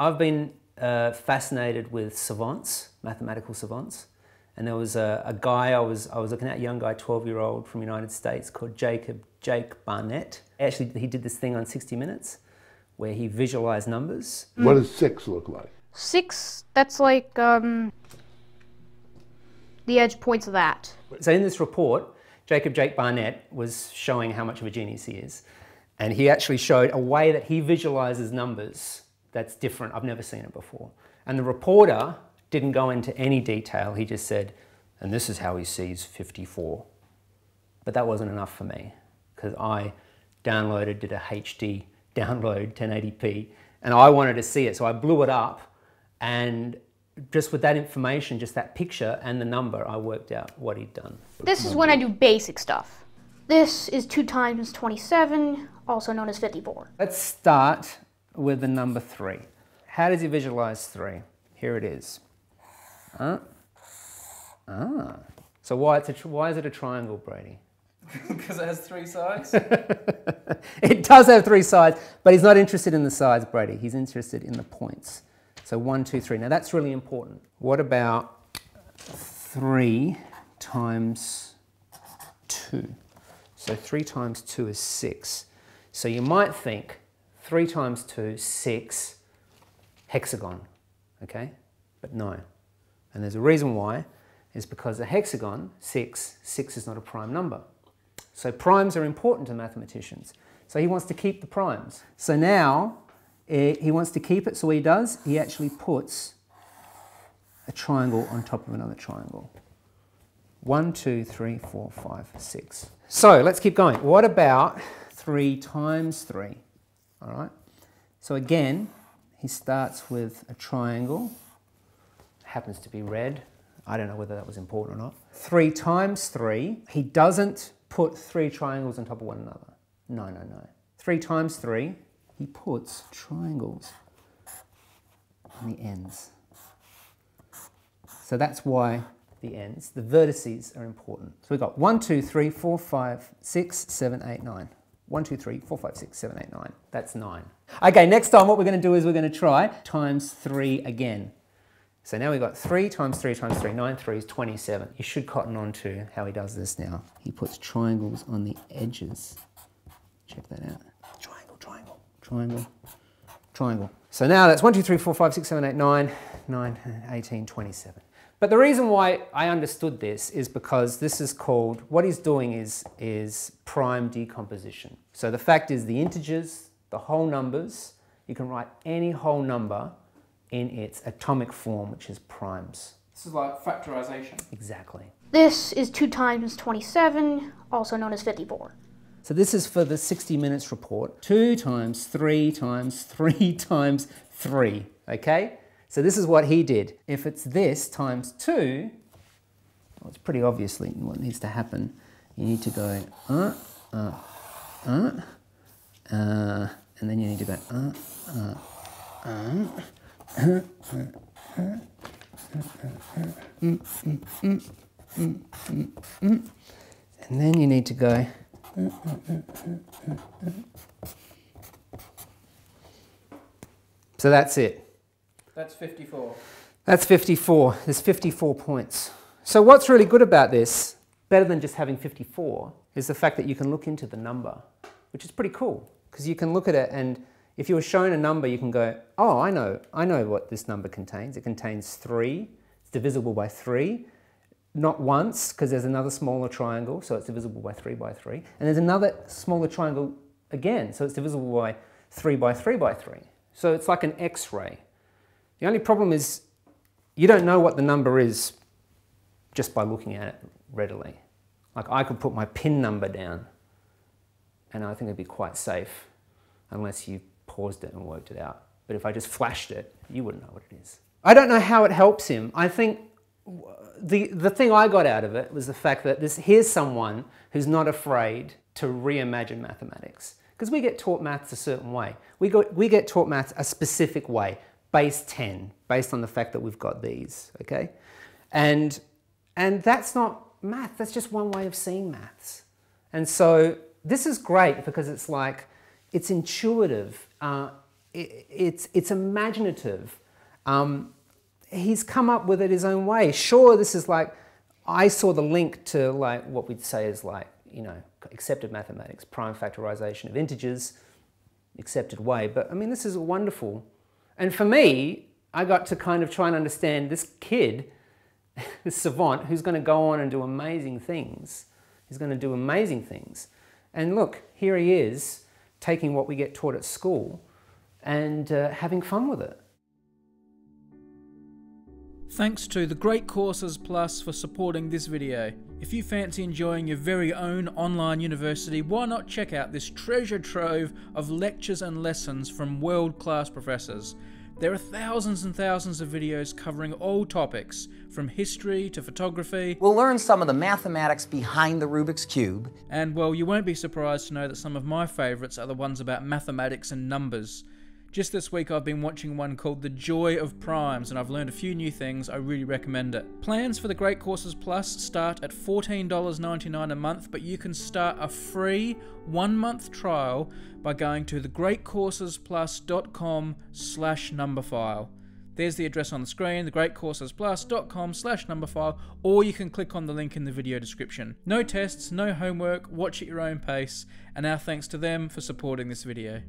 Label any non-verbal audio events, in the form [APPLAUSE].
I've been uh, fascinated with savants, mathematical savants. And there was a, a, guy I was, I was looking at, a young guy, 12 year old from the United States called Jacob, Jake Barnett. Actually, he did this thing on 60 Minutes where he visualized numbers. What does six look like? Six, that's like um, the edge points of that. So in this report, Jacob Jake Barnett was showing how much of a genius he is. And he actually showed a way that he visualizes numbers that's different. I've never seen it before. And the reporter didn't go into any detail. He just said, and this is how he sees 54. But that wasn't enough for me because I downloaded, did a HD [LAUGHS] download 1080p, and I wanted to see it. So I blew it up and just with that information, just that picture and the number, I worked out what he'd done. This is when I do basic stuff. This is 2 times 27, also known as 54. Let's start with the number 3. How does he visualize 3? Here it is. Huh? Ah. So why, it's a, why is it a triangle, Brady? [LAUGHS] Because it has three sides? [LAUGHS] it does have three sides, but he's not interested in the sides, Brady. He's interested in the points. So one, two, three. Now that's really important. What about three times two? So three times two is six. So you might think three times two, six, hexagon, okay? But no. And there's a reason why, is because a hexagon, six, six is not a prime number. So primes are important to mathematicians. So he wants to keep the primes. So now eh, he wants to keep it, so what he does, he actually puts a triangle on top of another triangle. One, two, three, four, five, six. So let's keep going. What about three times three? All right. So again, he starts with a triangle. Happens to be red. I don't know whether that was important or not. Three times three. He doesn't put three triangles on top of one another. No, no, no. Three times three, he puts triangles on the ends. So that's why the ends, the vertices are important. So we've got 1, 2, 3, 4, 5, 6, 7, 8, 9. 1, 2, 3, 4, 5, 6, 7, 8, 9. That's 9. Okay, next time what we're going to do is we're going to try times 3 again. So now we've got 3 times 3 times 3, 9 3 is 27. You should cotton on to how he does this now. He puts triangles on the edges. Check that out. Triangle, triangle, triangle, triangle. So now that's 1, 2, 3, 4, 5, 6, 7, 8, 9, 9, 18, 27. But the reason why I understood this is because this is called, what he's doing is, is prime decomposition. So the fact is the integers, the whole numbers, you can write any whole number in its atomic form, which is primes. This is like factorization. Exactly. This is 2 times 27, also known as 54. So this is for the 60 minutes report. 2 times 3 times 3 [LAUGHS] times 3, okay? So this is what he did. If it's this times 2, well, it's pretty obviously what needs to happen. You need to go, uh, uh, uh, uh, and then you need to go, uh, uh, uh, and then you need to go. So that's it. That's 54. That's 54. There's 54 points. So what's really good about this, better than just having 54, is the fact that you can look into the number, which is pretty cool because you can look at it and if you were shown a number, you can go, oh, I know, I know what this number contains. It contains three, it's divisible by three, not once, because there's another smaller triangle, so it's divisible by three by three. And there's another smaller triangle again, so it's divisible by three by three by three. So it's like an X-ray. The only problem is you don't know what the number is just by looking at it readily. Like I could put my PIN number down and I think it'd be quite safe unless you paused it and worked it out. But if I just flashed it, you wouldn't know what it is. I don't know how it helps him. I think the, the thing I got out of it was the fact that this, here's someone who's not afraid to reimagine mathematics. Because we get taught maths a certain way. We, got, we get taught maths a specific way, base 10, based on the fact that we've got these, okay? And, and that's not math, that's just one way of seeing maths. And so this is great because it's like, it's intuitive uh, i- it's, it's imaginative. Um, he's come up with it his own way. Sure, this is like, I saw the link to like what we'd say is like, you know, accepted mathematics, prime factorization of integers, accepted way. But I mean, this is a wonderful. And for me, I got to kind of try and understand this kid, [LAUGHS] this savant, who's going to go on and do amazing things. He's going to do amazing things. And look, here he is, taking what we get taught at school and uh, having fun with it. Thanks to the Great Courses Plus for supporting this video. If you fancy enjoying your very own online university, why not check out this treasure trove of lectures and lessons from world class professors? There are thousands and thousands of videos covering all topics, from history to photography, We'll learn some of the mathematics behind the Rubik's Cube. and well, you won't be surprised to know that some of my favourites are the ones about mathematics and numbers. Just this week, I've been watching one called The Joy of Primes, and I've learned a few new things. I really recommend it. Plans for the Great Courses Plus start at $14.99 a month, but you can start a free one month trial by going to thegreatcoursesplus.com slash numberphile. There's the address on the screen, thegreatcoursesplus.com slash numberphile, or you can click on the link in the video description. No tests, no homework, watch at your own pace, and our thanks to them for supporting this video.